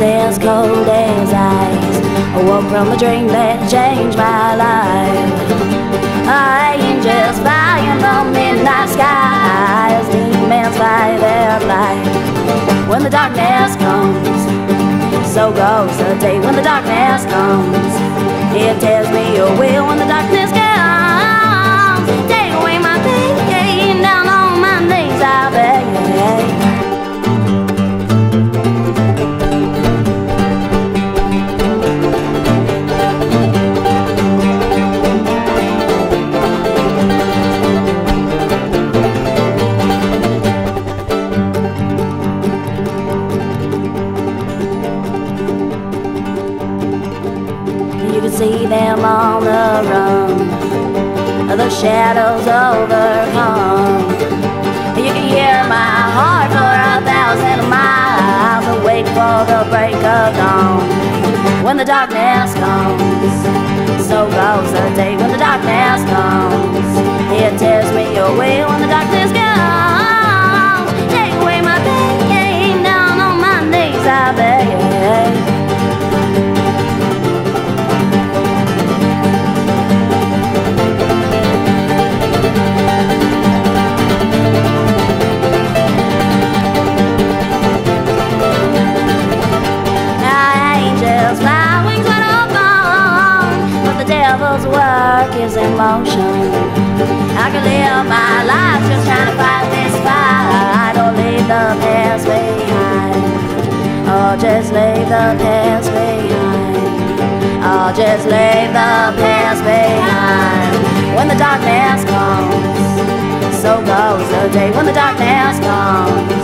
as cold as ice. I woke from a dream that changed my life. Angels fly in the midnight sky as demons fly their flight. When the darkness comes, so goes the day. When the darkness comes, see them on the run, the shadows overcome. You can hear my heart for a thousand miles, awake for the break of dawn. When the darkness comes, so goes the day. Is in motion. I can live my life just trying to fight this fight, or leave the past behind, or just leave the past behind, or just leave the past behind. When the darkness comes, so goes the day. When the darkness comes,